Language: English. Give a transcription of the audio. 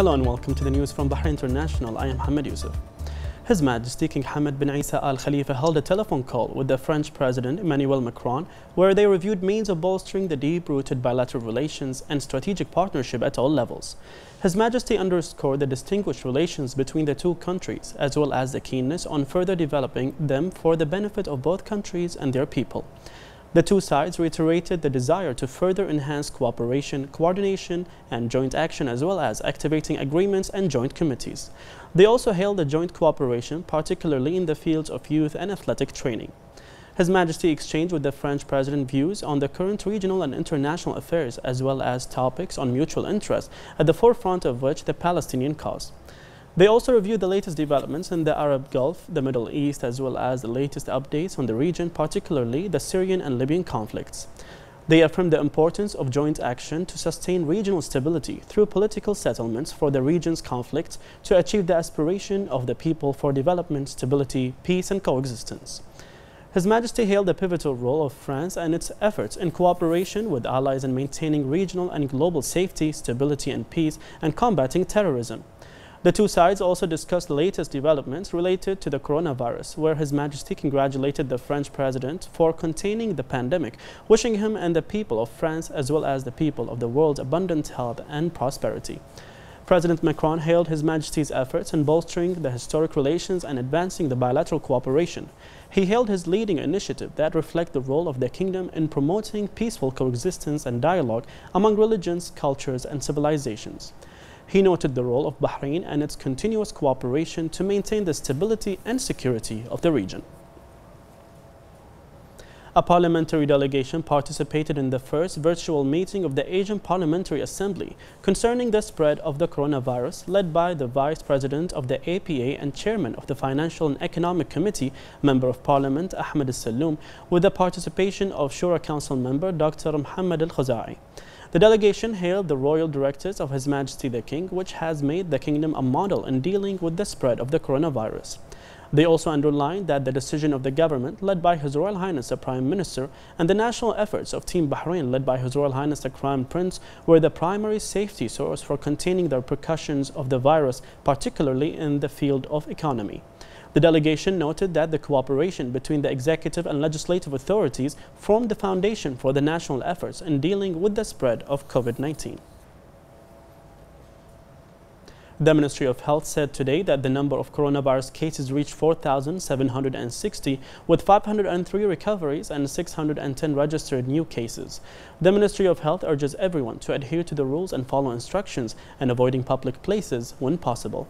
Hello and welcome to the news from Bahrain International. I am Hamad Yusuf. His Majesty King Hamad bin Isa Al Khalifa held a telephone call with the French President Emmanuel Macron, where they reviewed means of bolstering the deep rooted bilateral relations and strategic partnership at all levels. His Majesty underscored the distinguished relations between the two countries, as well as the keenness on further developing them for the benefit of both countries and their people. The two sides reiterated the desire to further enhance cooperation, coordination, and joint action, as well as activating agreements and joint committees. They also hailed the joint cooperation, particularly in the fields of youth and athletic training. His Majesty exchanged with the French President views on the current regional and international affairs, as well as topics on mutual interest, at the forefront of which the Palestinian cause. They also reviewed the latest developments in the Arab Gulf, the Middle East, as well as the latest updates on the region, particularly the Syrian and Libyan conflicts. They affirmed the importance of joint action to sustain regional stability through political settlements for the region's conflicts to achieve the aspiration of the people for development, stability, peace and coexistence. His Majesty hailed the pivotal role of France and its efforts in cooperation with allies in maintaining regional and global safety, stability and peace and combating terrorism. The two sides also discussed the latest developments related to the coronavirus, where His Majesty congratulated the French president for containing the pandemic, wishing him and the people of France as well as the people of the world abundant health and prosperity. President Macron hailed His Majesty's efforts in bolstering the historic relations and advancing the bilateral cooperation. He hailed his leading initiative that reflect the role of the kingdom in promoting peaceful coexistence and dialogue among religions, cultures and civilizations. He noted the role of Bahrain and its continuous cooperation to maintain the stability and security of the region. A parliamentary delegation participated in the first virtual meeting of the Asian Parliamentary Assembly concerning the spread of the coronavirus, led by the Vice President of the APA and Chairman of the Financial and Economic Committee, Member of Parliament Ahmed Al-Saloom, with the participation of Shura Council member Dr. Muhammad Al-Khuzai. The delegation hailed the royal directives of His Majesty the King, which has made the kingdom a model in dealing with the spread of the coronavirus. They also underlined that the decision of the government, led by His Royal Highness the Prime Minister, and the national efforts of Team Bahrain, led by His Royal Highness the Crown Prince, were the primary safety source for containing the repercussions of the virus, particularly in the field of economy. The delegation noted that the cooperation between the executive and legislative authorities formed the foundation for the national efforts in dealing with the spread of COVID-19. The Ministry of Health said today that the number of coronavirus cases reached 4,760 with 503 recoveries and 610 registered new cases. The Ministry of Health urges everyone to adhere to the rules and follow instructions and avoiding public places when possible.